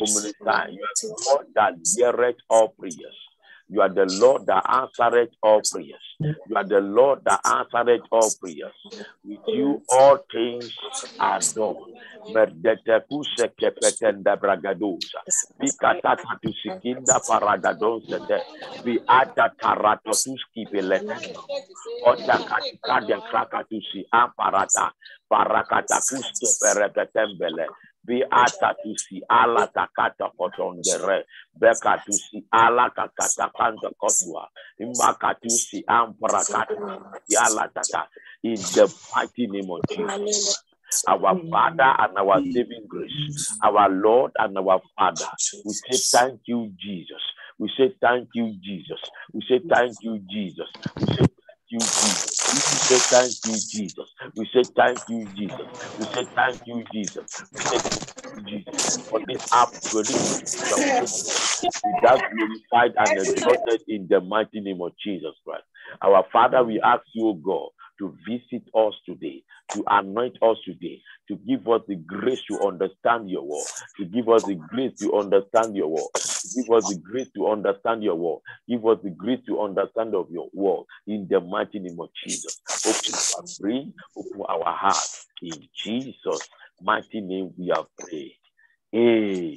omniscient. You are Lord that heareth all prayers. You are the Lord that answereth all prayers. You are the Lord that answereth all prayers. With you, all things are done. Merdeteku sekepetenda bragadosa. Bikatata tusikinda. Bi ata taratotuski beletendo. Ota katika de krakatusi amparata. Parakata kuske pereketembele. Bi ata tusi ala takata kotondere. Beka tusi ala kakata kanta kotwa. Imbaka tusi amparakata. Yala tata. In the mighty name of Jesus our Father and our saving grace, our Lord and our Father. We say thank you, Jesus. We say thank you, Jesus. We say thank you, Jesus. We say thank you, Jesus. We say thank you, Jesus. We say thank you, Jesus. We say thank you, Jesus. We say thank you, Jesus. For this app, we that glorified and exalted in the mighty name of Jesus Christ. Our Father, we ask you, God, to visit us today, to anoint us today, to give us the grace to understand your word, to give us the grace to understand your word, to give us the grace to understand your word, give us the grace to understand of your word in the mighty name of Jesus. Open our brain, open our heart. In Jesus' mighty name we are prayed. Uh,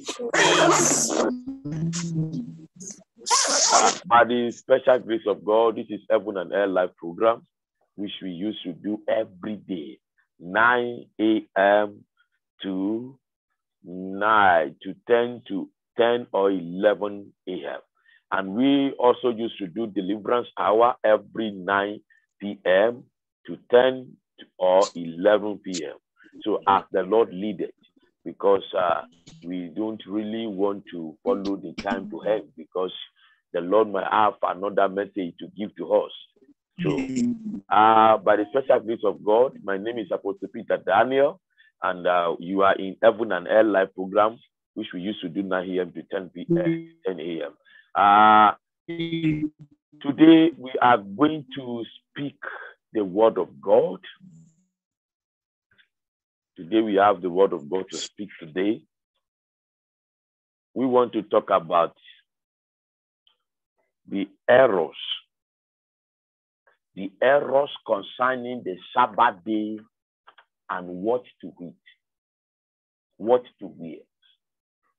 by the special grace of God, this is Heaven and Hell Live program which we used to do every day, 9 a.m. to 9 to 10 to 10 or 11 a.m. And we also used to do deliverance hour every 9 p.m. to 10 or 11 p.m. So as the Lord leaded, because uh, we don't really want to follow the time to end because the Lord might have another message to give to us. So, uh, by the special grace of God, my name is Apostle Peter Daniel, and uh, you are in Heaven and Hell Live program, which we used to do 9 a.m. to 10 p.m. 10 a.m. Uh, today, we are going to speak the word of God. Today, we have the word of God to speak today. We want to talk about the errors the errors concerning the Sabbath day and what to eat, what to wear.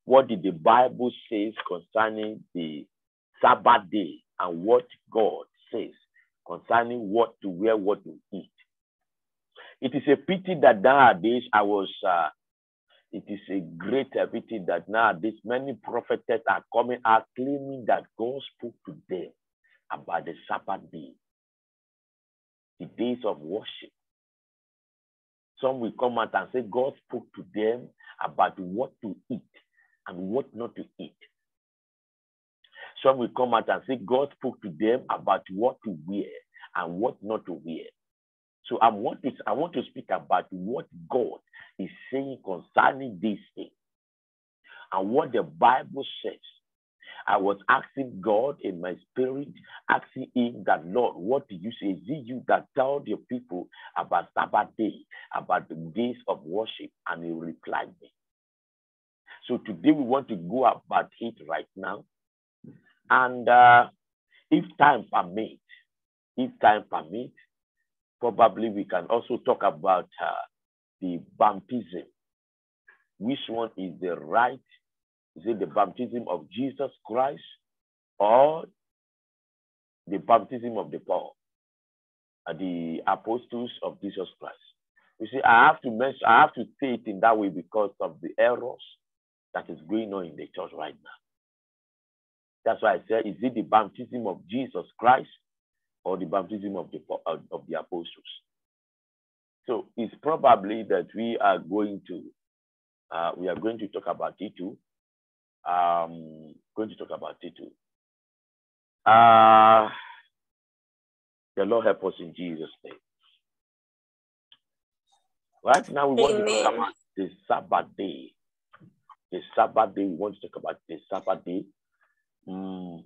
What did the Bible says concerning the Sabbath day and what God says concerning what to wear, what to eat. It is a pity that nowadays I was, uh, it is a great pity that nowadays many prophets are coming out claiming that God spoke to them about the Sabbath day the days of worship. Some will come out and say God spoke to them about what to eat and what not to eat. Some will come out and say God spoke to them about what to wear and what not to wear. So I want to I want to speak about what God is saying concerning these things and what the Bible says I was asking God in my spirit, asking him that, Lord, what do you say? Is it you that tell your people about Sabbath day, about the days of worship? And he replied me. So today we want to go about it right now. And uh, if time permits, if time permits, probably we can also talk about uh, the baptism. Which one is the right is it the baptism of Jesus Christ or the baptism of the Paul, uh, the apostles of Jesus Christ? You see, I have to mention, I have to say it in that way because of the errors that is going on in the church right now. That's why I said, is it the baptism of Jesus Christ or the baptism of the of the apostles? So it's probably that we are going to uh, we are going to talk about it too um, going to talk about it too. Uh, the Lord help us in Jesus' name. Right now, we want Amen. to talk about the Sabbath day. The Sabbath day, we want to talk about the Sabbath day. Mm.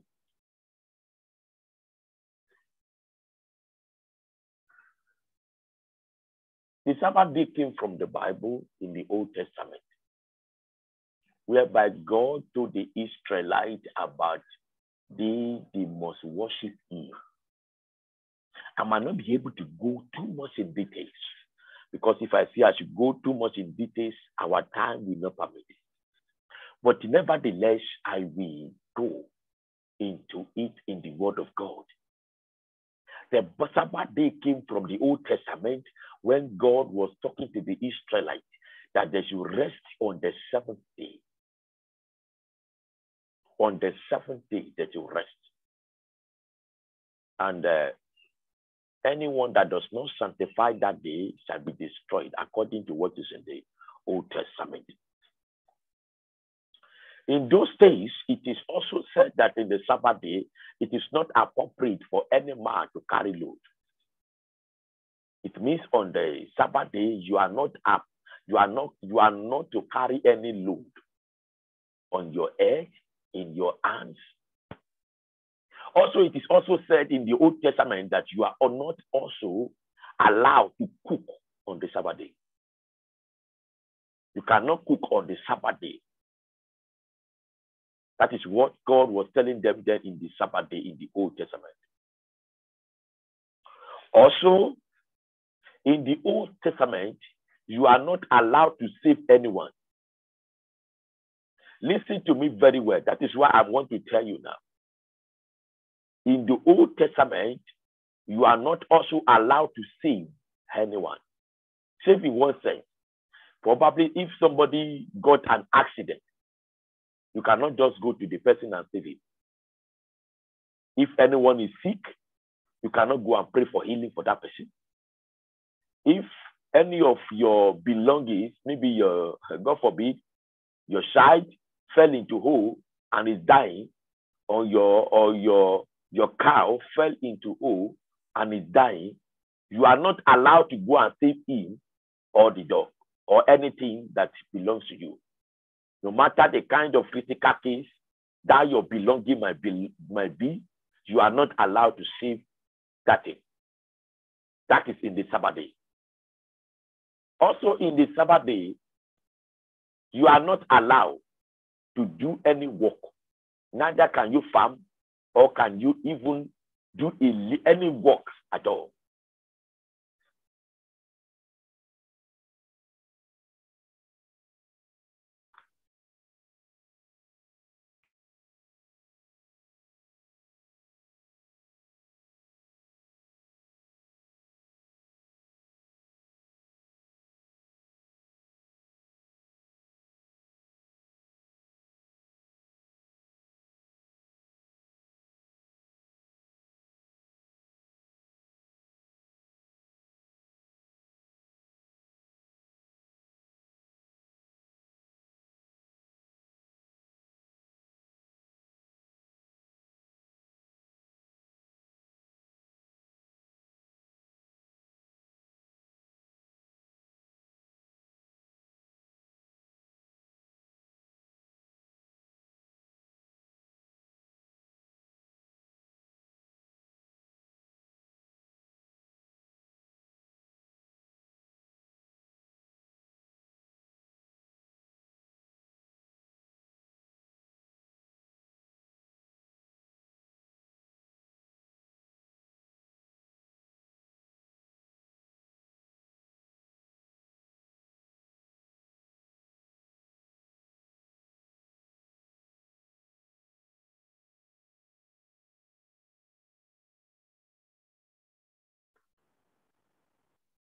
The Sabbath day came from the Bible in the Old Testament whereby God told the Israelites about they, they must worship him. I might not be able to go too much in details because if I say I should go too much in details, our time will not permit it. But nevertheless, I will go into it in the word of God. The Sabbath day came from the Old Testament when God was talking to the Israelites that they should rest on the seventh day. On the seventh day, that you rest. And uh, anyone that does not sanctify that day shall be destroyed, according to what is in the Old Testament. In those days, it is also said that in the Sabbath day, it is not appropriate for any man to carry load. It means on the Sabbath day, you are not up, you are not, you are not to carry any load on your head, in your hands. Also, it is also said in the Old Testament that you are not also allowed to cook on the Sabbath day. You cannot cook on the Sabbath day. That is what God was telling them then in the Sabbath day in the Old Testament. Also, in the Old Testament, you are not allowed to save anyone. Listen to me very well. That is why I want to tell you now. In the Old Testament, you are not also allowed to save anyone. Save in one sense. Probably if somebody got an accident, you cannot just go to the person and save him. If anyone is sick, you cannot go and pray for healing for that person. If any of your belongings, maybe your, God forbid, your child fell into hole and is dying, or your or your your cow fell into hole and is dying, you are not allowed to go and save him or the dog or anything that belongs to you no matter the kind of physical case that your belonging might be, might be, you are not allowed to save that thing. That is in the Sabbath day. Also, in the Sabbath day, you are not allowed to do any work. Neither can you farm or can you even do any work at all.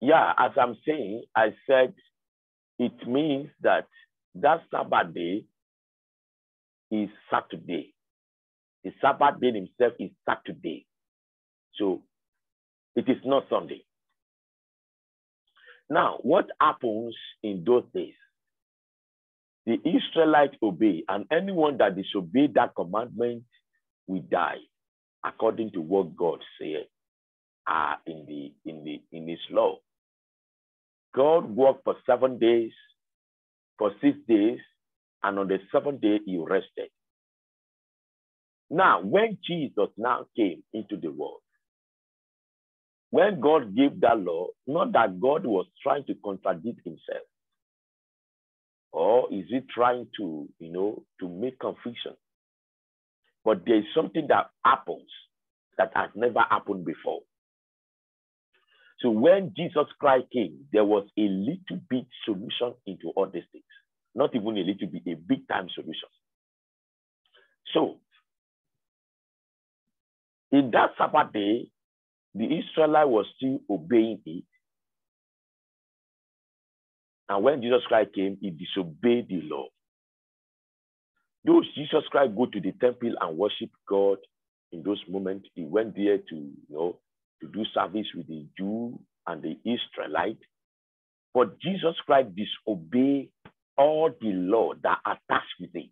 Yeah, as I'm saying, I said it means that that Sabbath day is Saturday. The Sabbath day himself is Saturday. So it is not Sunday. Now, what happens in those days? The Israelites obey, and anyone that disobeyed that commandment will die, according to what God said uh, in the in the in His law. God worked for seven days, for six days, and on the seventh day he rested. Now, when Jesus now came into the world, when God gave that law, not that God was trying to contradict himself Or is he trying to, you know, to make confusion? But there is something that happens that has never happened before. So when Jesus Christ came, there was a little bit solution into all these things. Not even a little bit, a big time solution. So in that Sabbath day, the Israelite was still obeying it. And when Jesus Christ came, he disobeyed the law. Those Jesus Christ go to the temple and worship God in those moments, he went there to, you know, to do service with the Jew and the Israelite. But Jesus Christ disobeyed all the law that attached with it.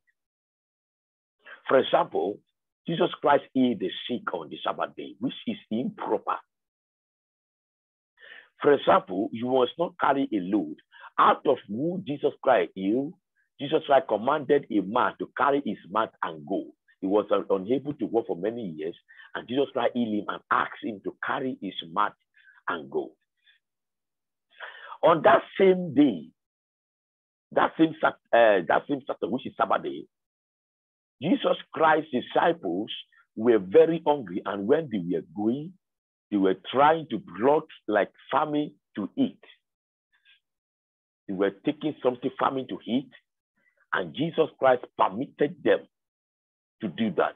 For example, Jesus Christ healed the sick on the Sabbath day, which is improper. For example, you must not carry a load. Out of who Jesus Christ healed, Jesus Christ commanded a man to carry his mat and go. He was unable to walk for many years, and Jesus Christ healed him and asked him to carry his mat and go. On that same day, that same uh, that same Saturday, which is Sabbath day, Jesus Christ's disciples were very hungry, and when they were going, they were trying to brought like famine to eat. They were taking something famine to eat, and Jesus Christ permitted them to do that.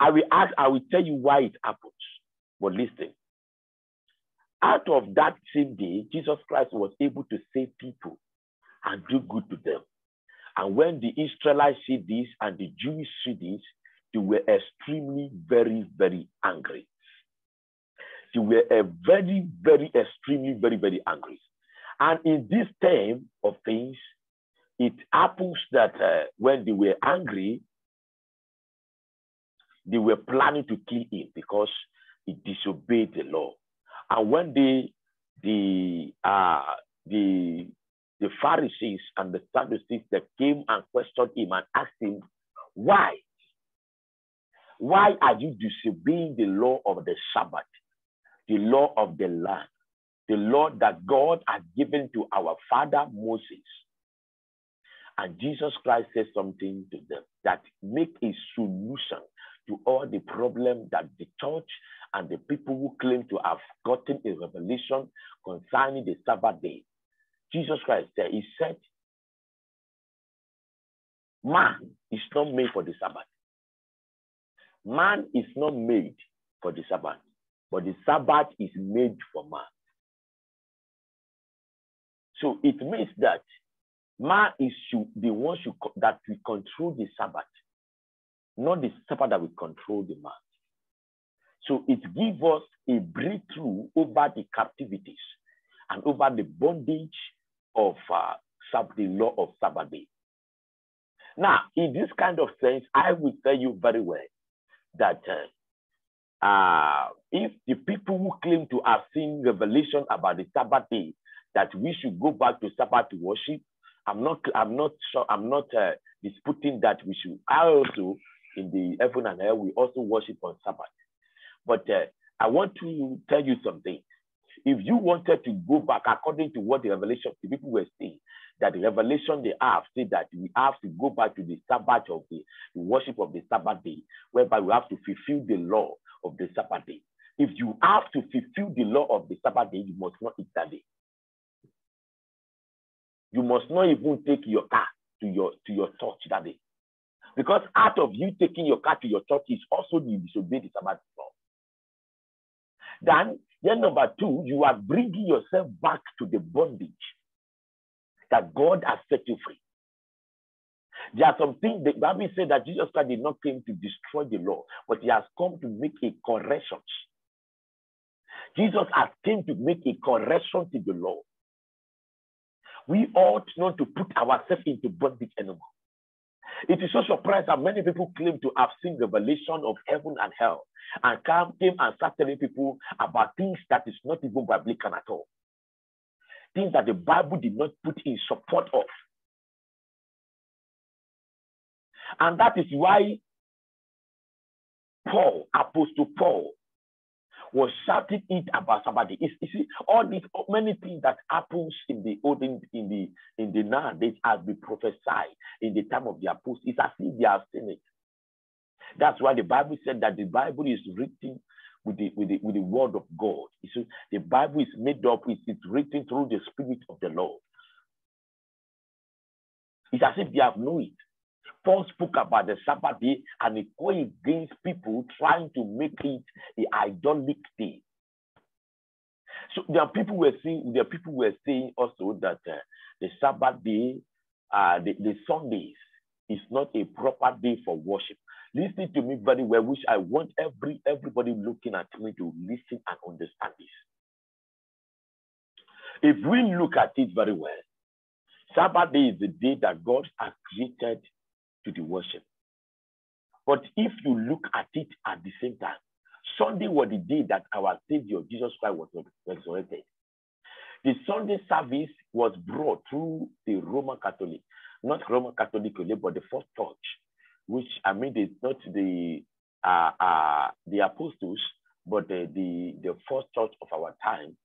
I will ask, I will tell you why it happens. But listen, out of that same day, Jesus Christ was able to save people and do good to them. And when the Israelites see this and the Jews see this, they were extremely, very, very angry. They were a very, very, extremely, very, very angry. And in this time of things, it happens that uh, when they were angry, they were planning to kill him because he disobeyed the law. And when they, the, uh, the the Pharisees and the Sadducees that came and questioned him and asked him, Why? Why are you disobeying the law of the Sabbath, the law of the land, the law that God has given to our father Moses? And Jesus Christ said something to them that make a solution to all the problem that the church and the people who claim to have gotten a revelation concerning the Sabbath day Jesus Christ said, He said, Man is not made for the Sabbath. Man is not made for the Sabbath, but the Sabbath is made for man. So it means that man is the one that we control the Sabbath, not the Sabbath that we control the man. So it gives us a breakthrough over the captivities and over the bondage of uh, the law of Sabbath day. Now, in this kind of sense, I will tell you very well that uh, uh, if the people who claim to have seen revelation about the Sabbath day, that we should go back to Sabbath to worship, I'm not, I'm not sure, I'm not uh, disputing that we should. I also, in the heaven and hell, we also worship on Sabbath. But uh, I want to tell you something. If you wanted to go back according to what the revelation, the people were saying, that the revelation they have say that we have to go back to the Sabbath of the, the worship of the Sabbath day, whereby we have to fulfill the law of the Sabbath day. If you have to fulfill the law of the Sabbath day, you must not eat that day. You must not even take your car to your to your church that day. Because out of you taking your car to your church is also you disobey the Sabbath law. Then then number two, you are bringing yourself back to the bondage that God has set you free. There are some things the Bible said that Jesus Christ did not come to destroy the law, but he has come to make a correction. Jesus has come to make a correction to the law. We ought not to put ourselves into bondage anymore. It is so surprising that many people claim to have seen the revelation of heaven and hell and come, came and start telling people about things that is not even biblical at all. Things that the Bible did not put in support of. And that is why Paul, Apostle Paul, was shouting it about somebody. You, you see, all these many things that happens in the olden in the in the nowadays has been prophesied in the time of the apostles. It's as if they have seen it. That's why the Bible said that the Bible is written with the with the with the word of God. You see, the Bible is made up, it's, it's written through the Spirit of the Lord. It's as if they have known it. Paul spoke about the Sabbath day and it going against people trying to make it the idolic day. So there are people were saying there are people were saying also that uh, the Sabbath day, uh, the, the Sundays is not a proper day for worship. Listen to me very well, which I want every everybody looking at me to listen and understand this. If we look at it very well, Sabbath day is the day that God has created to the worship. But if you look at it at the same time, Sunday was the day that our Savior Jesus Christ was resurrected. The Sunday service was brought through the Roman Catholic, not Roman Catholic but the first church, which I mean, it's not the uh, uh, the apostles, but the, the the first church of our time.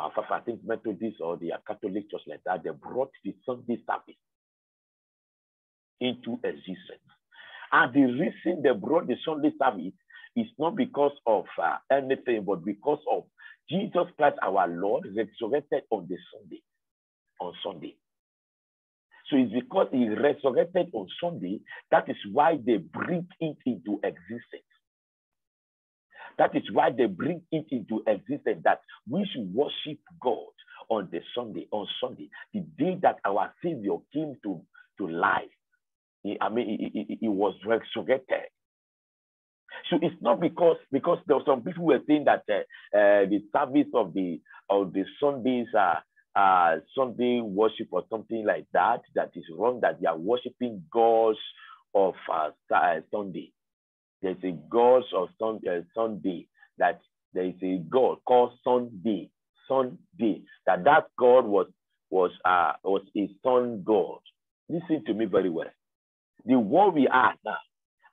Uh, I think Methodist or the Catholic church like that, they brought the Sunday service into existence. And the reason they brought the Sunday service is not because of uh, anything, but because of Jesus Christ, our Lord, resurrected on the Sunday, on Sunday. So it's because he resurrected on Sunday, that is why they bring it into existence. That is why they bring it into existence that we should worship God on the Sunday, on Sunday, the day that our Savior came to, to life. He, I mean, he, he, he was resurrected. So it's not because because there were some people were saying that uh, uh, the service of the of the Sundays are uh, Sunday worship or something like that that is wrong that they are worshiping gods of uh, uh Sunday. There's a god of sun, uh, Sunday that there is a god called Sunday. Sunday that that god was was uh, was a sun god. Listen to me very well. The world we are now,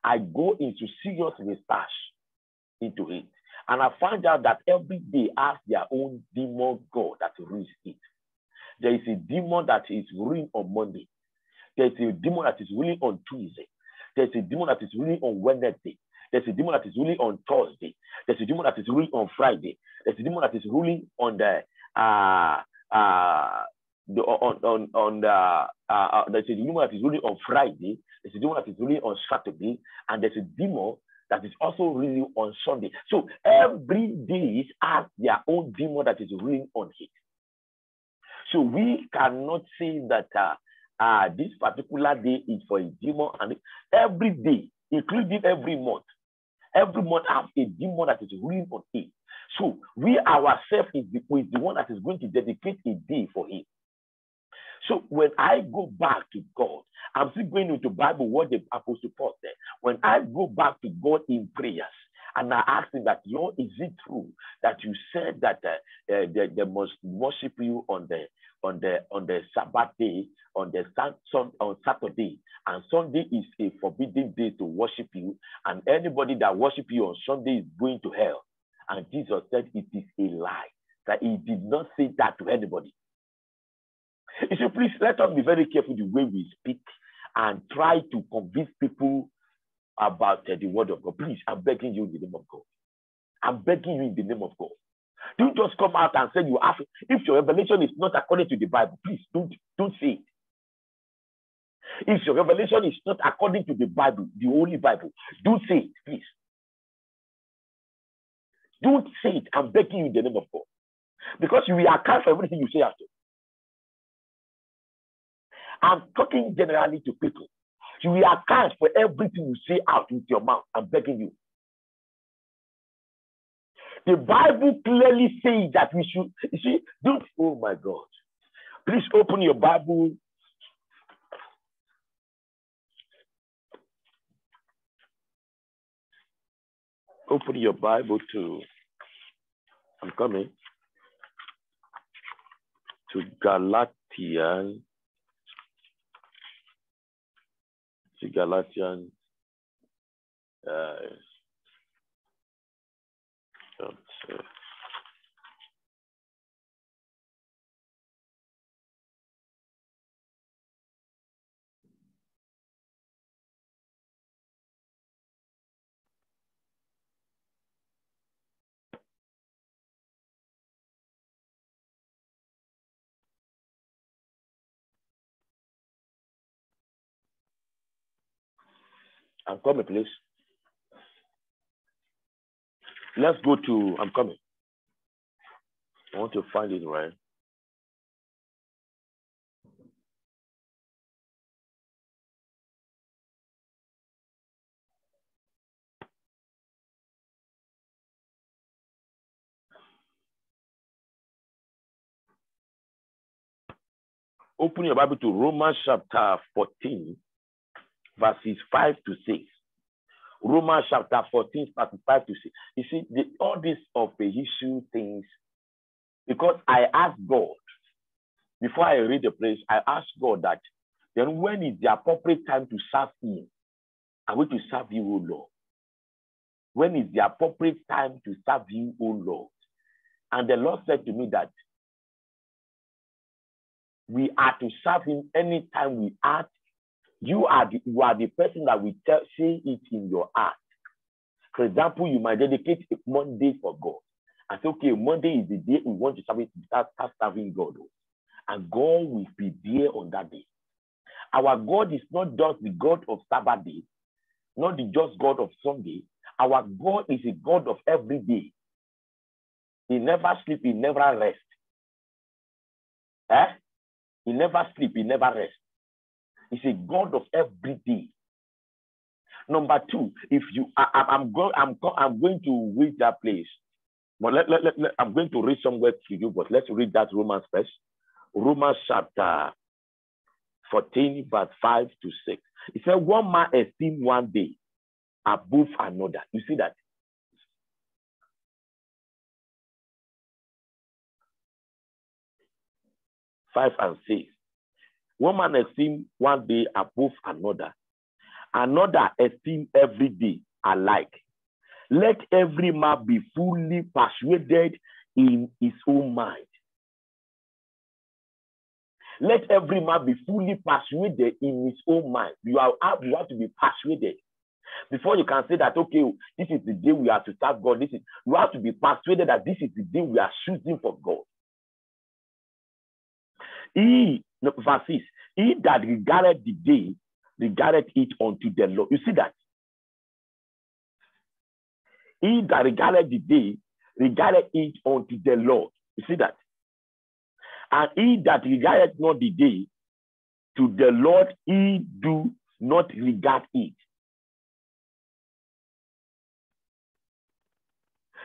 I go into serious research into it. And I find out that every day has their own demon god that rules it. There is a demon that is ruling on Monday. There is a demon that is ruling on Tuesday. There's a demon that is ruling on Wednesday. There's a demon that is ruling on Thursday. There's a demon that is ruling on Friday. There's a demon that is ruling on the uh, uh, the, on on on the uh, uh, there's a demon that is ruling on Friday. There's a demon that is ruling on Saturday, and there's a demon that is also ruling on Sunday. So every day has their own demon that is ruling on it. So we cannot say that uh, uh, this particular day is for a demon, and every day, including every month, every month has a demon that is ruling on it. So we ourselves is the, is the one that is going to dedicate a day for him. So when I go back to God, I'm still going into Bible what the Apostle Paul said. When I go back to God in prayers, and I asked him that, Lord, is it true that you said that uh, uh, they, they, must worship you on the on the on the Sabbath day, on the sun, on Saturday, and Sunday is a forbidden day to worship you, and anybody that worship you on Sunday is going to hell. And Jesus said it is a lie that he did not say that to anybody. You see, please let us be very careful the way we speak and try to convince people about uh, the word of God. Please, I'm begging you in the name of God. I'm begging you in the name of God. Don't just come out and say you have. If your revelation is not according to the Bible, please don't don't say it. If your revelation is not according to the Bible, the Holy Bible, don't say it, please. Don't say it. I'm begging you in the name of God. Because you will account for everything you say after. I'm talking generally to people. You will account for everything you say out with your mouth. I'm begging you. The Bible clearly says that we should, you see, don't, oh my God. Please open your Bible. Open your Bible to, I'm coming, to Galatians to Galatians uh, I'm coming, please. Let's go to, I'm coming. I want to find it right. Open your Bible to Romans chapter 14, verses 5 to 6. Romans chapter 14, verses 5 to 6. You see, the, all these of the issue things, because I asked God, before I read the place, I asked God that then when is the appropriate time to serve Him? I'm going to serve you, O Lord. When is the appropriate time to serve you, O Lord? And the Lord said to me that we are to serve Him anytime we act you are the, you are the person that will tell, say it in your heart. For example, you might dedicate a Monday for God. And say, okay, Monday is the day we want to serve start, start serving God. And God will be there on that day. Our God is not just the God of Sabbath day, not the just God of Sunday. Our God is a God of every day. He never sleep, he never rest. Eh? He never sleep, he never rest. He's a God of every day. Number two, if you, I, am going, I'm, I'm going to read that place, but let, let, let, let, I'm going to read somewhere to you, but let's read that Romans first. Romans chapter 14, verse 5 to 6. It said, One man esteem one day above another. You see that? Five and six. One man esteem one day above another, another esteem every day alike. Let every man be fully persuaded in his own mind. Let every man be fully persuaded in his own mind. You, you have to be persuaded. Before you can say that, okay, this is the day we are to serve God, this is, you have to be persuaded that this is the day we are choosing for God. He no, verse 6. He that regarded the day regarded it unto the Lord. You see that? He that regarded the day regarded it unto the Lord. You see that? And he that regarded not the day to the Lord, he do not regard it.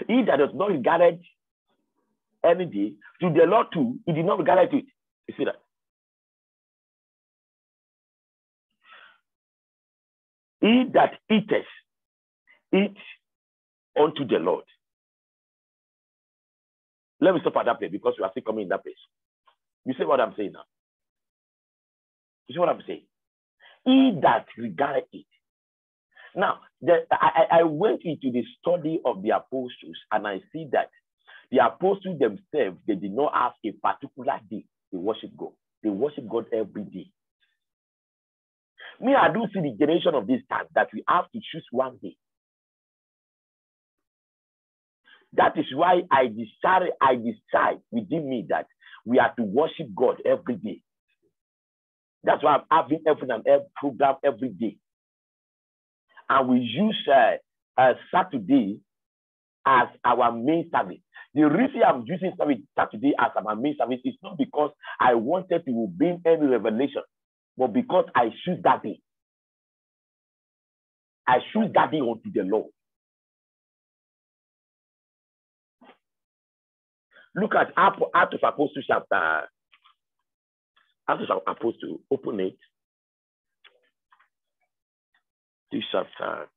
He that does not regard any day to the Lord too, he did not regard it. You see that? He that eateth, eat unto the Lord. Let me stop at that place because we are still coming in that place. You see what I'm saying now? You see what I'm saying? He that regarded it. Now, the, I, I went into the study of the apostles and I see that the apostles themselves, they did not have a particular day they worship God. They worship God every day. Me, I do see the generation of this time that we have to choose one day. That is why I decide, I decide within me that we are to worship God every day. That's why I'm having every and every program every day. And we use uh, uh, Saturday as our main service. The reason I'm using service Saturday as our main service is not because I wanted to bring any revelation but because I choose that day. I choose that day unto the Lord. Look at Acts of Apostles chapter. Acts of Apostles, open it. This chapter.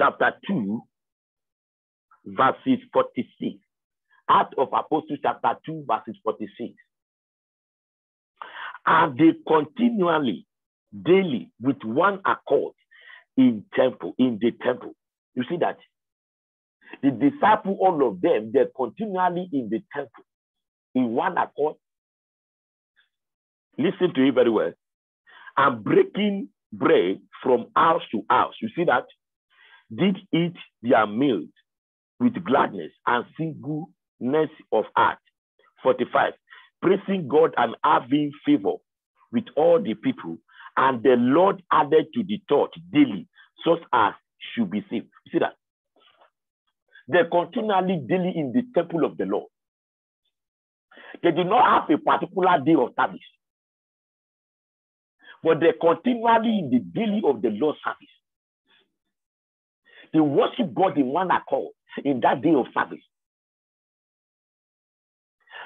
Chapter 2, verses 46. Act of Apostles chapter 2, verses 46. And they continually, daily, with one accord in temple, in the temple. You see that? The disciple, all of them, they're continually in the temple, in one accord. Listen to it very well. And breaking bread from house to house. You see that? Did eat their meals with gladness and singleness of heart. 45. Praising God and having favor with all the people. And the Lord added to the church daily, such as should be saved. You see that? They're continually daily in the temple of the Lord. They do not have a particular day of service, but they're continually in the daily of the Lord's service. They worship God in one accord in that day of service.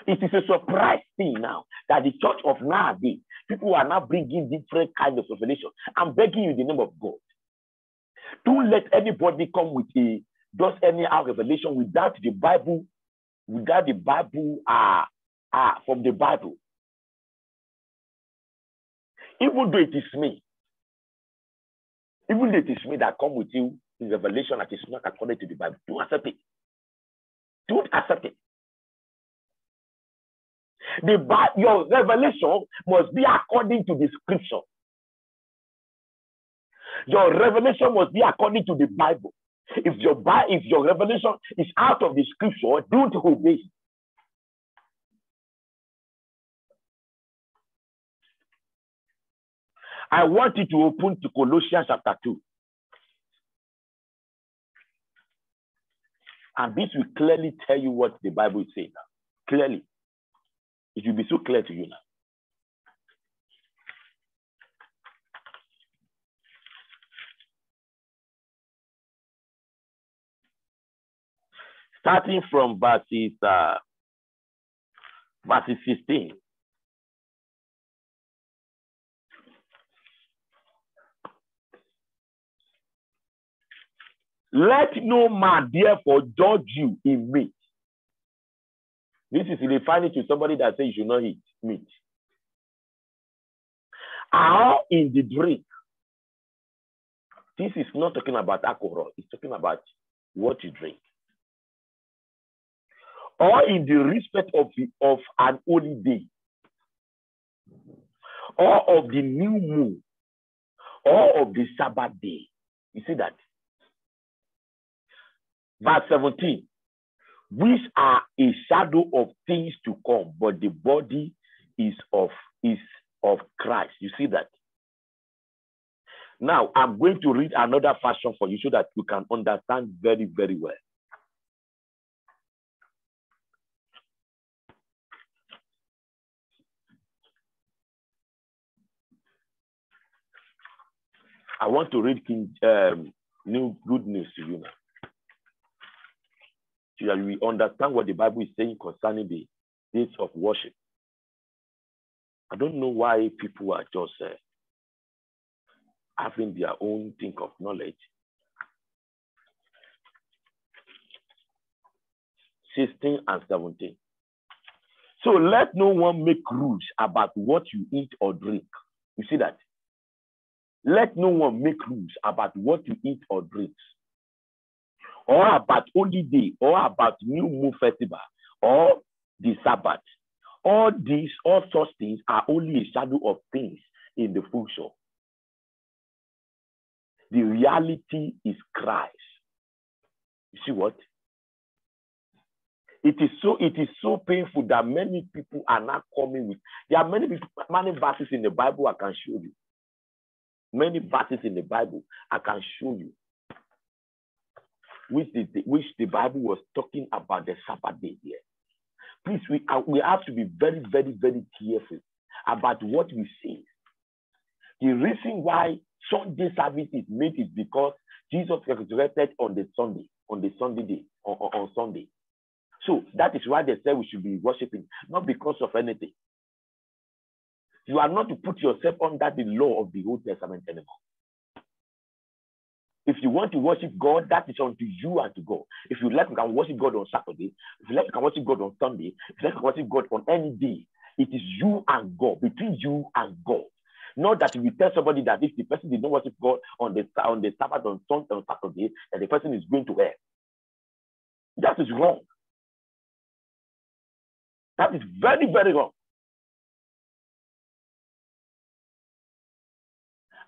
It is a surprise thing now that the church of nowadays, people are now bringing different kinds of revelation. I'm begging you in the name of God. Don't let anybody come with a just any revelation without the Bible, without the Bible uh, uh, from the Bible. Even though it is me, even though it is me that come with you revelation that is not according to the Bible, don't accept it. Don't accept it. The your revelation must be according to the scripture. Your revelation must be according to the Bible. If your if your revelation is out of the scripture, don't obey. I want you to open to Colossians chapter 2. And this will clearly tell you what the Bible is saying now. Clearly. It will be so clear to you now. Starting from verses, uh, verses 16. Let no man therefore judge you in meat. This is referring to somebody that says you should not eat meat. Or in the drink. This is not talking about alcohol, it's talking about what you drink. Or in the respect of, the, of an holy day, or of the new moon, or of the Sabbath day. You see that? Verse 17, which are a shadow of things to come, but the body is of is of Christ. You see that? Now I'm going to read another version for you so that you can understand very, very well. I want to read King um, New Good News to you now so that we understand what the Bible is saying concerning the days of worship. I don't know why people are just uh, having their own think of knowledge. 16 and 17. So let no one make rules about what you eat or drink. You see that? Let no one make rules about what you eat or drink or about holy day, or about new moon festival, or the Sabbath. All these, all such things are only a shadow of things in the future. The reality is Christ. You see what? It is so it is so painful that many people are not coming with. There are many many verses in the Bible I can show you. Many verses in the Bible I can show you which the, which the Bible was talking about the Sabbath day here. Please, we, uh, we have to be very, very, very careful about what we say. The reason why Sunday service is made is because Jesus resurrected on the Sunday, on the Sunday day, on, on, on Sunday. So that is why they say we should be worshiping, not because of anything. You are not to put yourself under the law of the Old Testament anymore. If you want to worship God, that is unto you and to God. If you like, you can worship God on Saturday. If you like, you can worship God on Sunday. If you like, you can worship God on any day. It is you and God, between you and God. Not that you tell somebody that if the person did not worship God on the on the Sabbath on Sunday on Saturday, that the person is going to hell. That is wrong. That is very, very wrong.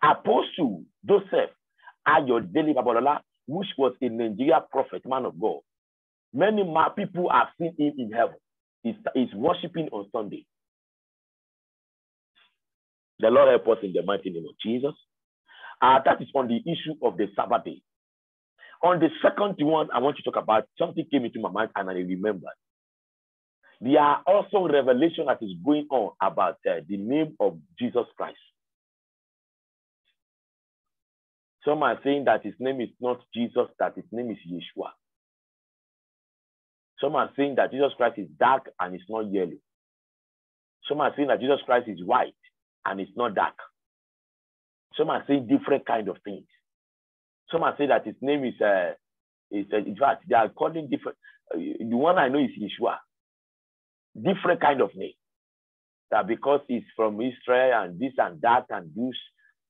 Apostle Joseph Ayodele Babalola, which was a Nigeria prophet, man of God. Many people have seen him in heaven. He's, he's worshiping on Sunday. The Lord help us in the mighty name of Jesus. Uh, that is on the issue of the Sabbath day. On the second one, I want to talk about something came into my mind and I remembered. There are also revelation that is going on about uh, the name of Jesus Christ. Some are saying that his name is not Jesus, that his name is Yeshua. Some are saying that Jesus Christ is dark and it's not yellow. Some are saying that Jesus Christ is white and it's not dark. Some are saying different kind of things. Some are saying that his name is, uh, is uh, in fact, they are calling different. Uh, the one I know is Yeshua. Different kind of name. That because he's from Israel and this and that and this,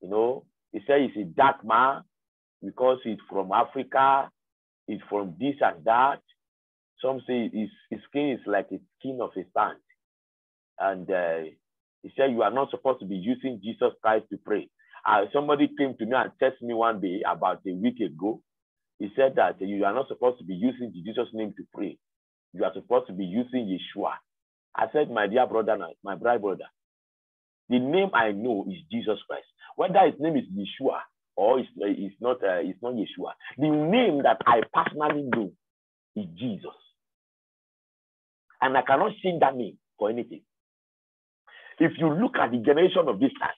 you know, he said he's a dark man because he's from Africa, he's from this and that. Some say his, his skin is like the skin of a sand. And uh, he said, You are not supposed to be using Jesus Christ to pray. Uh, somebody came to me and texted me one day about a week ago. He said that you are not supposed to be using Jesus' name to pray. You are supposed to be using Yeshua. I said, My dear brother, my bright brother, the name I know is Jesus Christ. Whether his name is Yeshua or it's, uh, it's not uh, it's not Yeshua. The name that I personally know is Jesus. And I cannot change that name for anything. If you look at the generation of this time,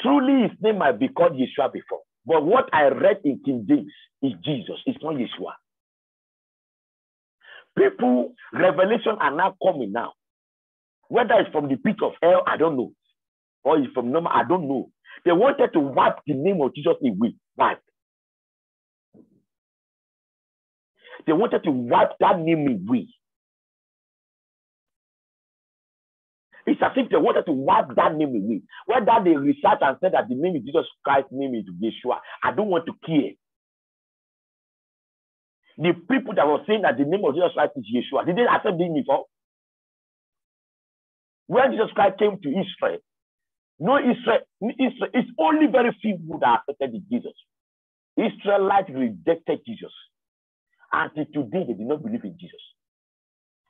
truly his name might be called Yeshua before. But what I read in King James is Jesus, it's not Yeshua. People, revelation are now coming now. Whether it's from the pit of hell, I don't know or is from normal, I don't know. They wanted to wipe the name of Jesus away. They wanted to wipe that name away. It's as if they wanted to wipe that name away. Whether they research and said that the name of Jesus Christ's name is Yeshua, I don't want to care. The people that were saying that the name of Jesus Christ is Yeshua, did they accept him before? When Jesus Christ came to Israel, no Israel, Israel, it's only very few who that accepted Jesus. Israelites rejected Jesus. Until today, they did not believe in Jesus.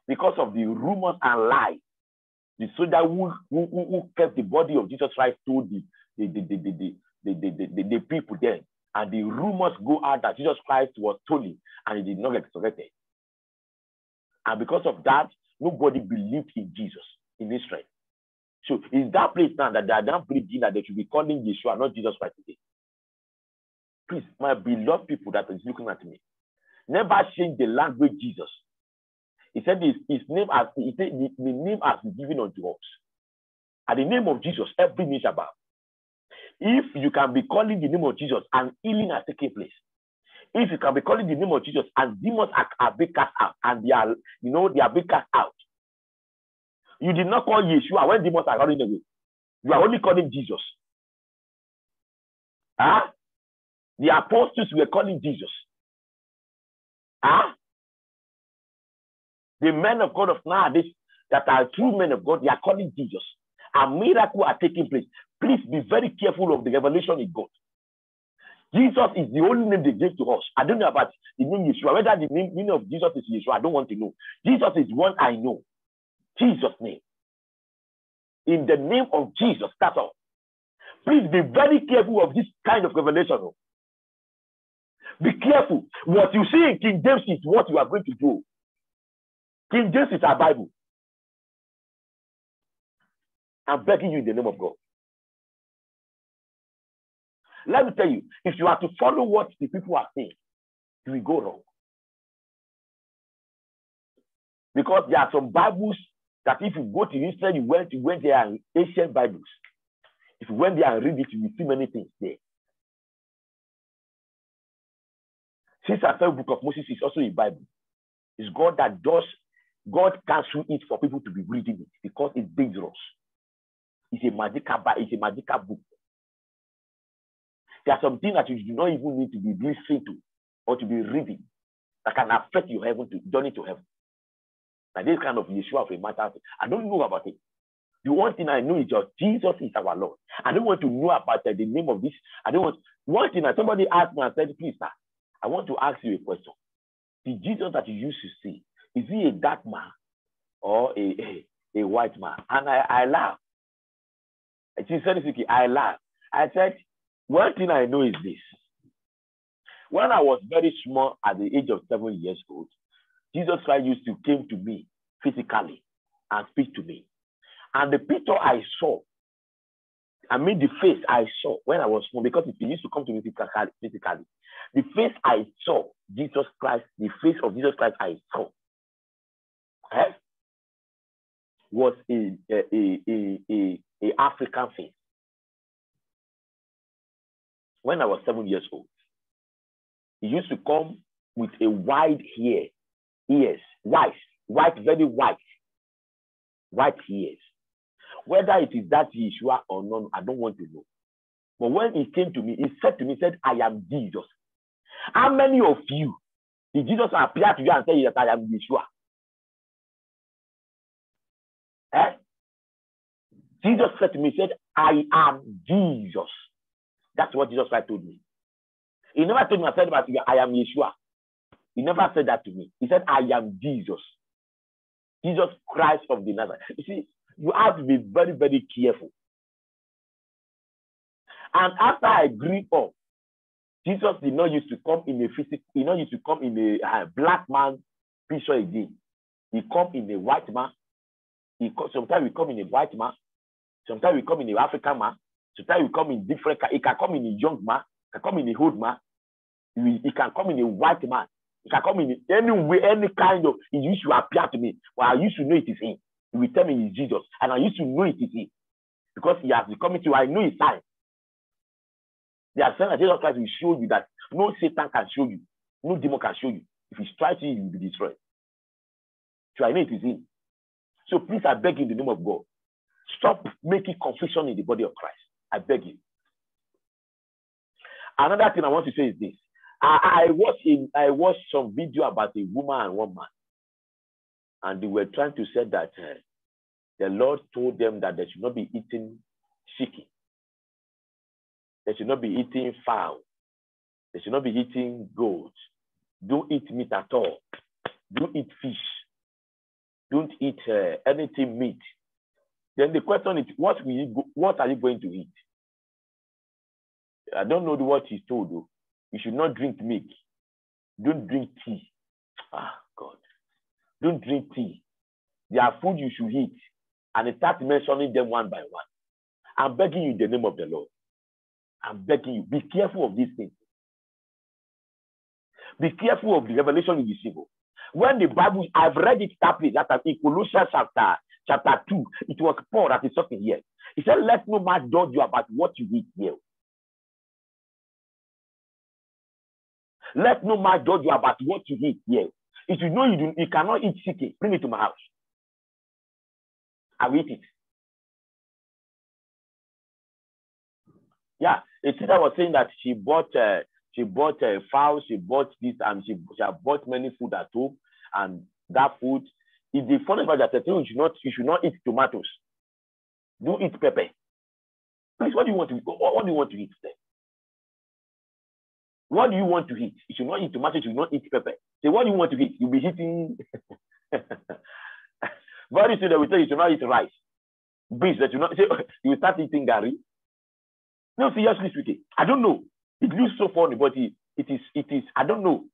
Because of the rumors and lies. The soldier who, who, who kept the body of Jesus Christ told the, the, the, the, the, the, the, the, the people then. And the rumors go out that Jesus Christ was stolen and he did not get resurrected. And because of that, nobody believed in Jesus in Israel. So is that place now that they are now preaching that they should be calling Yeshua, not Jesus Christ today? Please, my beloved people that is looking at me, never change the language Jesus. He said his, his name as he the, the name has been given unto us. At the name of Jesus, every knee shall bow. If you can be calling the name of Jesus and healing has taken place, if you can be calling the name of Jesus and demons are, are being cast out and they are, you know, they are being cast out, you did not call Yeshua when demons are running away. You are only calling Jesus. Huh? The apostles were calling Jesus. Huh? The men of God of nowadays that are true men of God, they are calling Jesus. A miracle are taking place. Please be very careful of the revelation in God. Jesus is the only name they gave to us. I don't know about the name Yeshua. Whether the name meaning of Jesus is Yeshua, I don't want to know. Jesus is one I know. Jesus' name. In the name of Jesus, that's all. Please be very careful of this kind of revelation. Be careful. What you see in King James is what you are going to do. King James is our Bible. I'm begging you in the name of God. Let me tell you, if you are to follow what the people are saying, you will go wrong. Because there are some Bibles that if you go to Israel, you went, you went there and ancient Bibles. If you went there and read it, you will see many things there. Since the first book of Moses is also a Bible, it's God that does, God cancel it for people to be reading it because it's dangerous. It's a magical, it's a magical book. There are some things that you do not even need to be listening to or to be reading that can affect your heaven to journey to heaven. Like this kind of Yeshua of a matter. I don't know about it. The one thing I know is just Jesus is our Lord. I don't want to know about uh, the name of this. I don't want one thing that somebody asked me and said, please, sir, I want to ask you a question. The Jesus that you used to see, is he a dark man or a, a, a white man? And I, I laughed. Said, I laughed. I said, one thing I know is this. When I was very small at the age of seven years old, Jesus Christ used to came to me physically and speak to me. And the picture I saw, I mean the face I saw when I was small, because it used to come to me physically. The face I saw, Jesus Christ, the face of Jesus Christ I saw, eh, was a, a, a, a, a African face. When I was seven years old, he used to come with a wide hair, ears, white, white, very white, white ears. Whether it is that Yeshua or not, I don't want to know. But when he came to me, he said to me, he said, I am Jesus. How many of you did Jesus appear to you and say that I am Yeshua? Eh? Jesus said to me, he said, I am Jesus. That's what Jesus Christ told me. He never told me, I said I am Yeshua. He never said that to me. He said, I am Jesus. Jesus Christ of the Nazareth. You see, you have to be very, very careful. And after I grew up, Jesus did not used to come in a physical, he not used to come in a uh, black man picture again. He come in a white man. He sometimes we come in a white man. Sometimes we come in an African man. Sometimes we come in different. He can come in a young man. He can come in a old man. He, he can come in a white man. He can come in any way, any kind of. He used to appear to me. Well, I used to know it is him. He will tell me it's Jesus, and I used to know it is him because he has become to. you. I know his sign. They are saying that Jesus Christ will show you that no Satan can show you, no demon can show you. If he strikes you, you will be destroyed. So I know it is him. So please, I beg you in the name of God, stop making confusion in the body of Christ. I beg you. Another thing I want to say is this. I, I watched watched some video about a woman and one man, and they were trying to say that uh, the Lord told them that they should not be eating chicken. They should not be eating fowl. They should not be eating goat. Don't eat meat at all. Don't eat fish. Don't eat uh, anything meat. Then the question is, what will you go, what are you going to eat? I don't know what he's told though. You should not drink milk. Don't drink tea. Ah, God. Don't drink tea. There are food you should eat. And start mentioning them one by one. I'm begging you in the name of the Lord. I'm begging you, be careful of these things. Be careful of the revelation you receive. When the Bible, I've read it place, that in Colossians chapter, chapter 2, it was Paul that is talking here. He said, Let no man judge you about what you eat here. Let no man judge you about what you eat here. If you know you, do, you cannot eat chicken, bring it to my house. I will eat it. Yeah, a sister was saying that she bought uh, she bought a uh, fowl, she bought this, and she, she bought many food at home, and that food. If the funny part that you should not you should not eat tomatoes. Do eat pepper. Please, what do you want to what, what do you want to eat then? What do you want to eat? You should not eat tomatoes, you should not eat pepper. Say, what do you want to eat? You'll be eating. Very soon they will tell you, you should not eat rice. Beans that you not say, you start eating gari. No, seriously speaking, I don't know. It looks so funny, but it, it is, it is, I don't know.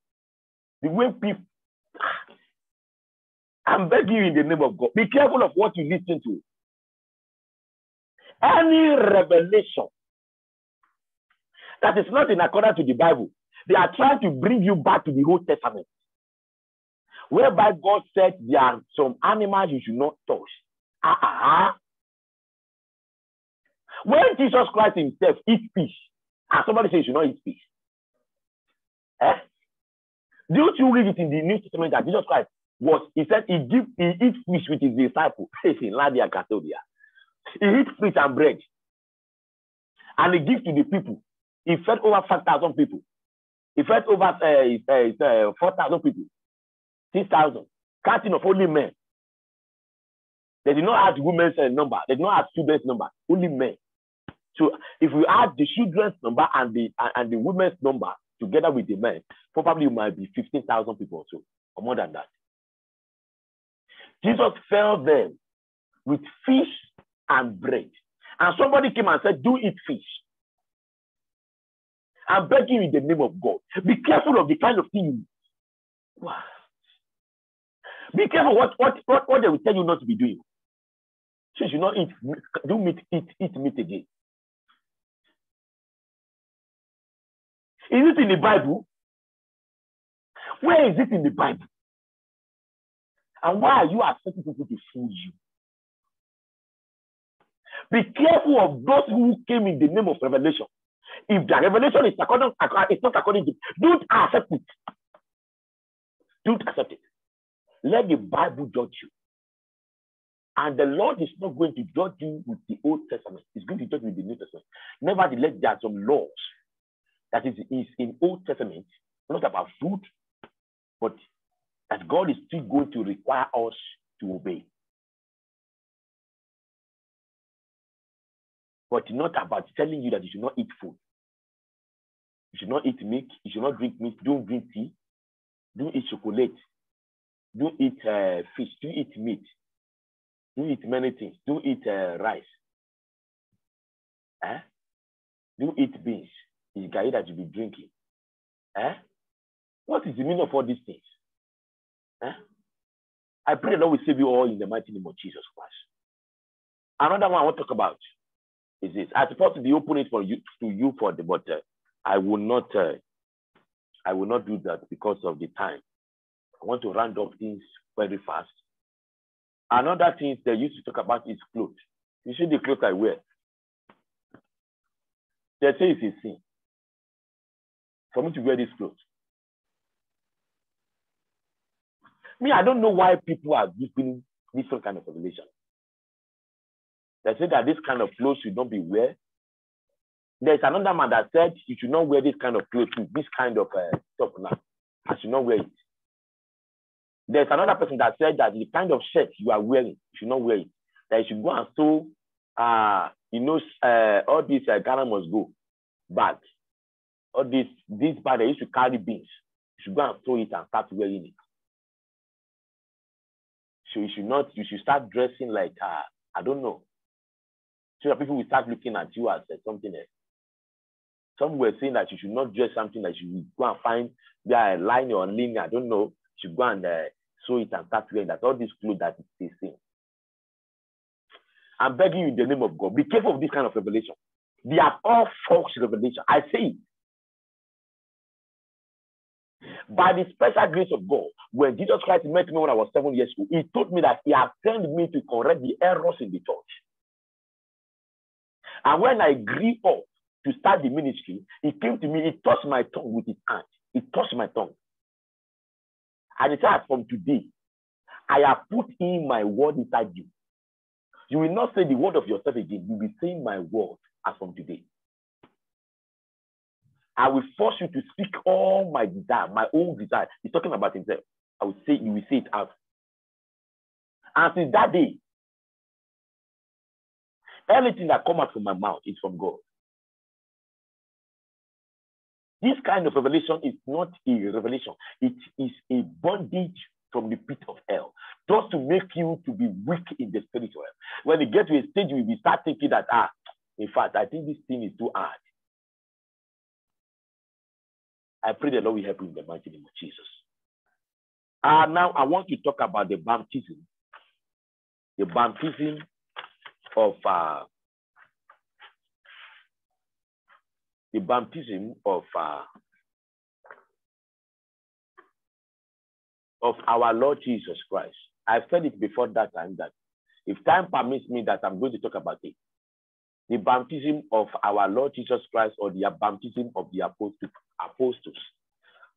The way people, I'm begging you in the name of God, be careful of what you listen to. Any revelation that is not in accordance to the Bible, they are trying to bring you back to the Old Testament, whereby God said there are some animals you should not touch. Uh-uh. When Jesus Christ himself eats fish, and somebody says you should not eat fish, eh? Don't you read it in the New Testament that Jesus Christ was, he said he give he eat fish with his disciples. in Ladia Catodia. He eat fish and bread. And he give to the people. He fed over 5,000 people. He fed over uh, uh, uh, 4,000 people. 6,000. Counting of only men. They did not add women's number. They did not add students' number. Only men. So if we add the children's number and the and the women's number together with the men, probably it might be 15,000 people or so, or more than that. Jesus fed them with fish and bread. And somebody came and said, Do eat fish. I'm begging you in the name of God. Be careful of the kind of thing you wow. Be careful what, what, what, what they will tell you not to be doing. So you should not eat, do meat, eat, eat meat again. Is it in the Bible? Where is it in the Bible? And why are you asking people to fool you? Be careful of those who came in the name of revelation. If the revelation is according, it's not according to, don't accept it. Don't accept it. Let the Bible judge you. And the Lord is not going to judge you with the Old Testament. He's going to judge you with the New Testament. Nevertheless, there are some laws that is, is in Old Testament, not about food, but that God is still going to require us to obey. But not about telling you that you should not eat food. You should not eat milk. You should not drink meat. Don't drink tea. Don't eat chocolate. Don't eat uh, fish. Don't eat meat. Don't eat many things. Don't eat uh, rice. Eh? Don't eat beans is guy that you be drinking. Eh? What is the meaning of all these things? Eh? I pray Lord will save you all in the mighty name of Jesus Christ. Another one I want to talk about is this. I supposed to be open it for you to you for the but uh, I will not uh, I will not do that because of the time. I want to round up things very fast. Another thing they used to talk about is clothes. You see the clothes I wear. They say it's a sin for me to wear these clothes. Me, I don't know why people are giving different kind of revelation. They say that this kind of clothes should not be wear. There's another man that said you should not wear this kind of clothes, this kind of uh, stuff now. I should not wear it. There's another person that said that the kind of shirt you are wearing, you should not wear it. That you should go and sew, uh, you know, uh, all these uh, Ghana must go back all this this bag they used carry beans. You should go and throw it and start wearing it. So you should not, you should start dressing like uh, I don't know. So that people will start looking at you as uh, something else. Some were saying that you should not dress something that you go and find yeah, line or line, I don't know. You go and uh, sew it and start wearing that. All these clothes that they see. I'm begging you in the name of God. Be careful of this kind of revelation. They are all false revelation. I say it. By the special grace of God, when Jesus Christ met me when I was seven years old, he told me that he had sent me to correct the errors in the church. And when I grew up to start the ministry, he came to me, he touched my tongue with his hand. He touched my tongue. And he said, ah, from today, I have put in my word inside you. You will not say the word of yourself again. You will be saying my word as from today. I will force you to speak all my desire, my own desire. He's talking about himself. I will say, you will say it out. And since that day, anything that comes out from my mouth is from God. This kind of revelation is not a revelation. It is a bondage from the pit of hell, just to make you to be weak in the spiritual. When you get to a stage, you will start thinking that, ah, in fact, I think this thing is too hard. I pray the Lord will help you in the mighty name of Jesus. Uh, now, I want to talk about the baptism. The baptism of uh, the baptism of uh, of our Lord Jesus Christ. I've said it before that time that if time permits me that I'm going to talk about it. The baptism of our Lord Jesus Christ or the baptism of the apostles.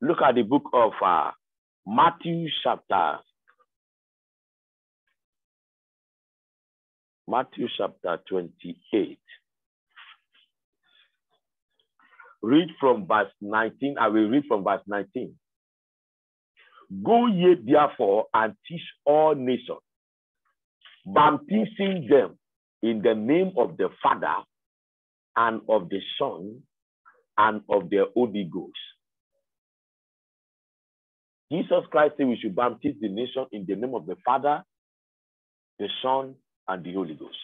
Look at the book of uh, Matthew chapter Matthew chapter 28. Read from verse 19. I will read from verse 19. Go ye therefore and teach all nations, baptizing them in the name of the Father and of the Son and of the Holy Ghost. Jesus Christ said we should baptize the nation in the name of the Father, the Son, and the Holy Ghost.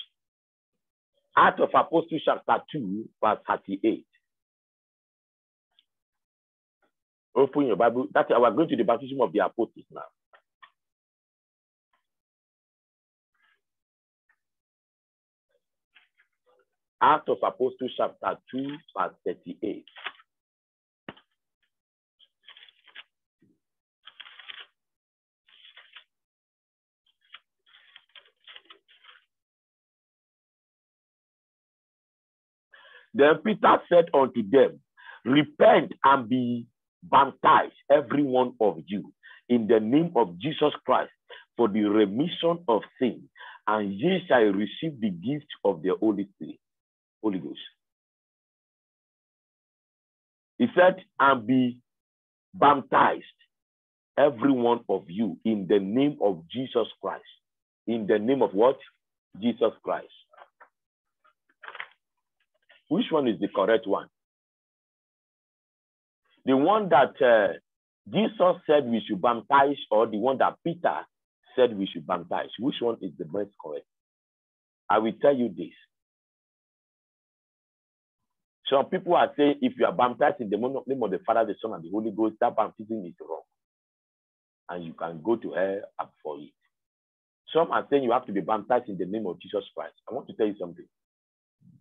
Act of Apostles chapter 2, verse 38. Open your Bible. That's we're going to the baptism of the apostles now. Act of Apostles chapter 2, verse 38. Then Peter said unto them, Repent and be baptized, every one of you, in the name of Jesus Christ for the remission of sin, and ye shall receive the gift of the Holy Spirit, Holy Ghost. He said, and be baptized, every one of you, in the name of Jesus Christ. In the name of what? Jesus Christ. Which one is the correct one? The one that uh, Jesus said we should baptize, or the one that Peter said we should baptize? Which one is the best correct? I will tell you this. Some people are saying if you are baptized in the name of the Father, the Son, and the Holy Ghost, that baptism is wrong. And you can go to hell for it. Some are saying you have to be baptized in the name of Jesus Christ. I want to tell you something.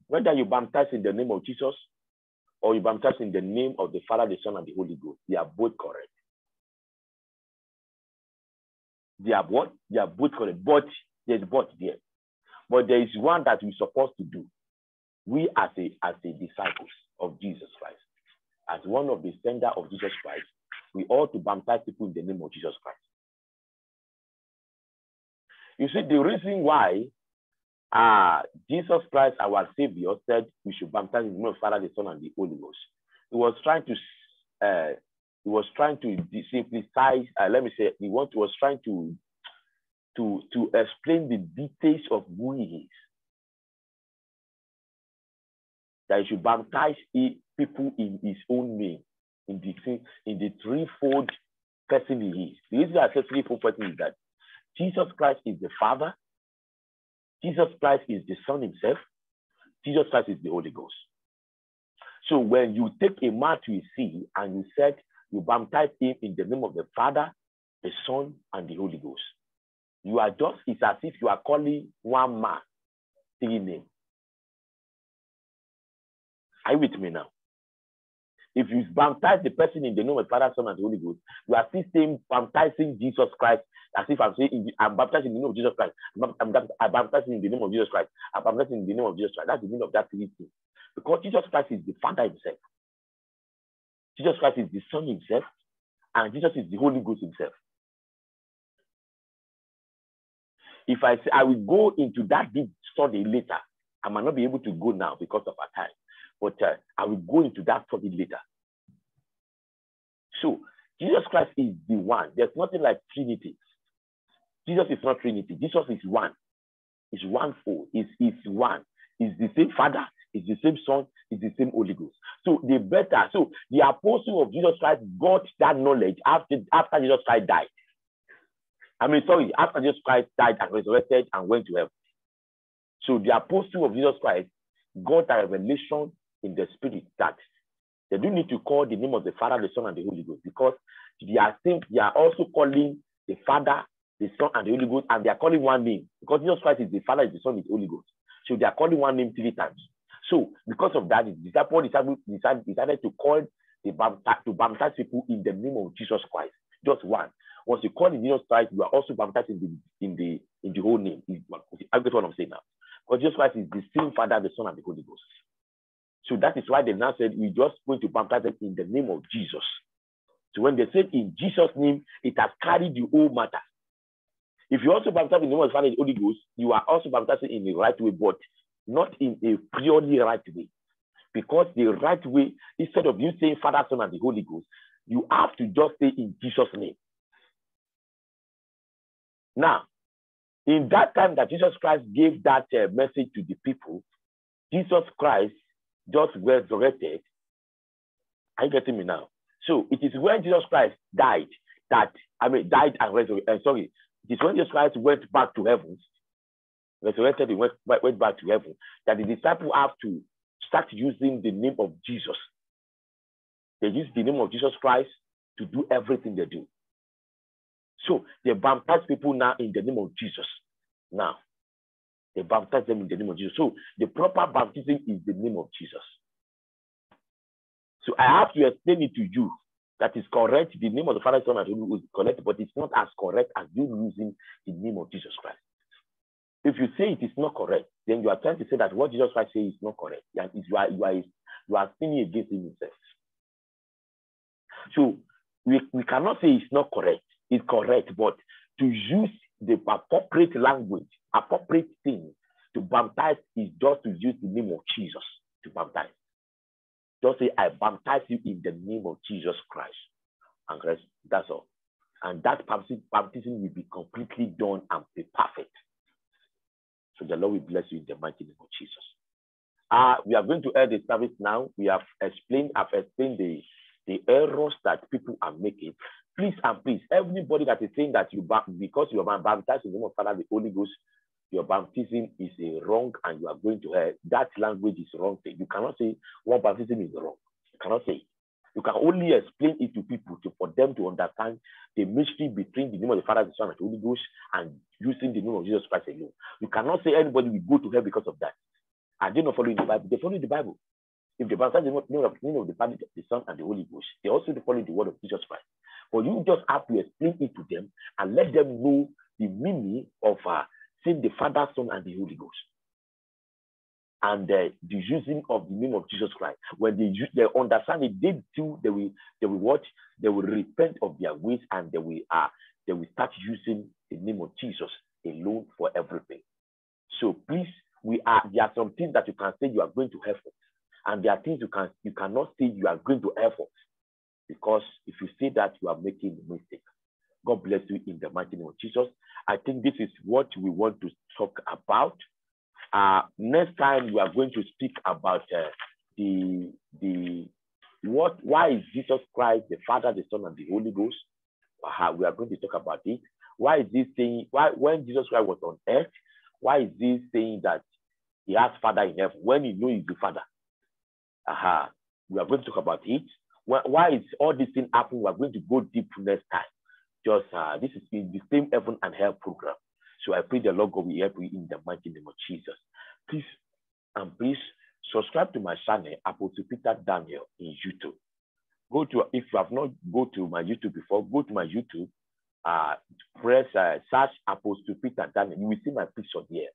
Whether you baptize in the name of Jesus or you baptize in the name of the Father, the Son, and the Holy Ghost, they are both correct. They are what? They are both correct. But there's but there. But there is one that we're supposed to do. We as a as a disciples of Jesus Christ, as one of the sender of Jesus Christ, we ought to baptize people in the name of Jesus Christ. You see, the reason why uh, Jesus Christ, our Savior, said we should baptize in the name of Father, the Son, and the Holy Ghost. He was trying to, uh, he was trying to simplify. Uh, let me say, he was trying to, to, to explain the details of who he is. That he should baptize people in his own name, in the in the threefold person he is. The reason I say threefold person is that Jesus Christ is the Father, Jesus Christ is the Son himself. Jesus Christ is the Holy Ghost. So when you take a man to see and you said you baptize him in the name of the Father, the Son, and the Holy Ghost, you are just, it's as if you are calling one man three names. Are you with me now? If you baptize the person in the name of the Father, Son, and the Holy Ghost, you are still baptizing Jesus Christ as if I'm saying, I'm baptized in the name of Jesus Christ. I'm, baptized in the name of Jesus Christ. I'm baptized in the name of Jesus Christ. That's the meaning of that three. Because Jesus Christ is the Father himself. Jesus Christ is the Son himself. And Jesus is the Holy Ghost himself. If I say I will go into that deep study later, I might not be able to go now because of our time, but uh, I will go into that study later. So Jesus Christ is the one. There's nothing like Trinity. Jesus is not Trinity. Jesus is one. Is one fold. Is is one. Is the same Father. Is the same Son. Is the same Holy Ghost. So the better. So the apostle of Jesus Christ got that knowledge after after Jesus Christ died. I mean, sorry, after Jesus Christ died and resurrected and went to heaven. So the apostle of Jesus Christ got a revelation in the spirit that they do need to call the name of the Father, the Son, and the Holy Ghost because they are think they are also calling the Father, the Son, and the Holy Ghost, and they are calling one name because Jesus Christ is the Father, is the Son, is the Holy Ghost. So they are calling one name three times. So because of that, the disciple decided, to call the to baptize people in the name of Jesus Christ, just one. Once you call in Jesus Christ, you are also baptized in the in the in the whole name. I get what I'm saying now. Because Jesus Christ is the same Father, the Son, and the Holy Ghost. So that is why they now said we just going to baptize them in the name of Jesus. So when they said in Jesus' name, it has carried the whole matter. If you also baptize in the name of the Holy Ghost, you are also baptizing in the right way, but not in a purely right way. Because the right way, instead of you saying Father, Son, and the Holy Ghost, you have to just say in Jesus' name. Now, in that time that Jesus Christ gave that uh, message to the people, Jesus Christ just resurrected. Are you getting me now? So it is when Jesus Christ died that, I mean, died and resurrected. Uh, sorry, it is when Jesus Christ went back to heaven, resurrected and went, went back to heaven, that the disciples have to start using the name of Jesus. They use the name of Jesus Christ to do everything they do. So they baptize people now in the name of Jesus. Now, they baptize them in the name of Jesus. So the proper baptism is the name of Jesus. So I mm-hmm. have to explain it to you that is correct. The name of the Father, Son, and Holy is correct, but it's not as correct as you using the name of Jesus Christ. If you say it is not correct, then you are trying to say that what Jesus Christ says is not correct. And you are you are you are sinning against himself. So we, we cannot say it's not correct. It's correct, but to use the appropriate language, appropriate thing to baptize is just to use the name of Jesus to baptize. Just say, I baptize you in the name of Jesus Christ. And rest, that's all. And that baptism will be completely done and be perfect. So the Lord will bless you in the mighty name of Jesus. Uh, we are going to end the service now. We have explained, I've explained the, the errors that people are making. Please and please, everybody that is saying that you because you are baptized in the name of Father, the Holy Ghost, your baptism is a wrong and you are going to hell. That language is wrong. Thing. You cannot say one baptism is wrong. You cannot say it. You can only explain it to people to, for them to understand the mystery between the name of the Father, the Son, and the Holy Ghost and using the name of Jesus Christ alone. You cannot say anybody will go to hell because of that. And they're not following the Bible. They follow the Bible. If they baptize the name of, the name of the Father, the Son, and the Holy Ghost, they also follow the word of Jesus Christ. But you just have to explain it to them and let them know the meaning of uh, saying the Father, Son, and the Holy Ghost. And uh, the using of the name of Jesus Christ. When they, they understand it, they do, they will, they will watch, they will repent of their ways and they will, uh, they will start using the name of Jesus alone for everything. So please, we are, there are some things that you can say you are going to effort. And there are things you can you cannot say you are going to effort. Because if you say that, you are making a mistake. God bless you in the mighty name of Jesus. I think this is what we want to talk about. Uh, next time we are going to speak about uh, the the what why is Jesus Christ the Father, the Son, and the Holy Ghost? Uh, we are going to talk about it. Why is this saying why when Jesus Christ was on earth? Why is this saying that he has Father in heaven when he knows he's the Father? Uh-huh. We are going to talk about it. Why, why is all this thing happening? We are going to go deep next time. Just uh, this is the same heaven and hell program. So I pray the Lord God will help you in the mighty name of Jesus. Please and please subscribe to my channel, Apostle Peter Daniel in YouTube. Go to if you have not go to my YouTube before, go to my YouTube. Uh, press uh, search Apostle Peter Daniel. You will see my picture there.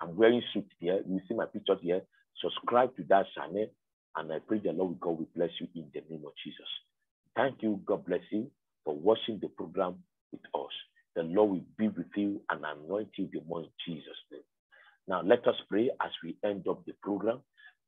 I'm wearing suit here. You will see my picture here. Subscribe to that channel, and I pray the Lord God will bless you in the name of Jesus. Thank you. God bless you for watching the program with us. The Lord will be with you and anoint you the more Jesus' name. Now, let us pray as we end up the program.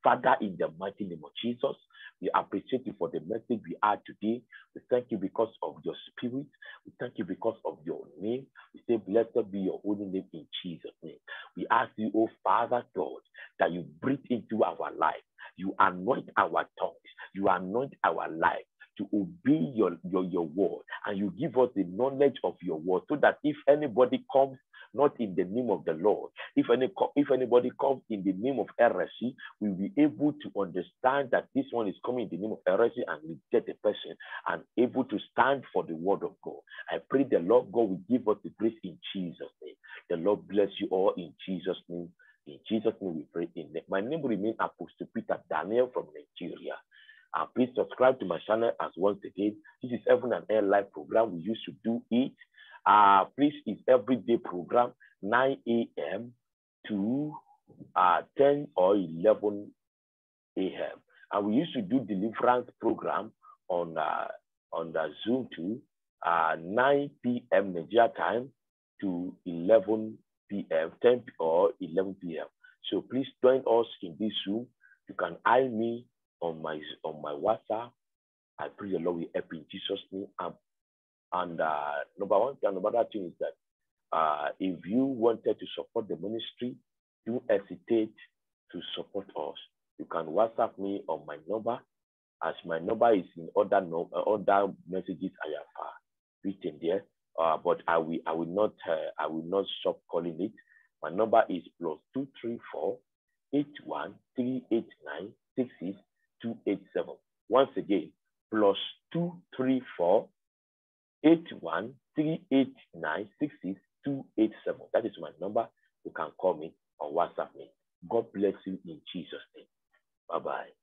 Father, in the mighty name of Jesus, we appreciate you for the message we had today. We thank you because of your spirit. We thank you because of your name. We say, Blessed be your holy name in Jesus' name. We ask you, oh Father God, that you breathe into our life. You anoint our tongues. You anoint our life to obey your, your, your word and you give us the knowledge of your word so that if anybody comes not in the name of the Lord, if any if anybody comes in the name of heresy, we'll be able to understand that this one is coming in the name of heresy and reject the person and able to stand for the word of God. I pray the Lord God will give us the grace in Jesus' name. The Lord bless you all in Jesus' name. In Jesus' name we pray. In my name will remain Apostle Peter Daniel from Nigeria. Uh, please subscribe to my channel as once again. This is Heaven and Hell Live program. We used to do it. Uh, please, it's everyday program, 9 a.m. to uh, 10 or 11 a.m. And we used to do deliverance program on uh, on the Zoom too, uh, 9 p.m. Nigeria time to 11 p.m., 10 or 11 p.m. So please join us in this Zoom. You can eye me on my on my WhatsApp. I pray the Lord will help in Jesus' name. And uh, number one, another thing is that uh, if you wanted to support the ministry, don't hesitate to support us. You can WhatsApp me on my number, as my number is in other no, uh, other messages I have uh, written there. Uh, but I will I will not uh, I will not stop calling it. My number is plus two three four eight one three eight nine six six two eight seven. Once again, plus two three four eight one three eight nine six six two eight seven. That is my number. You can call me or WhatsApp me. God bless you in Jesus' name. Bye bye.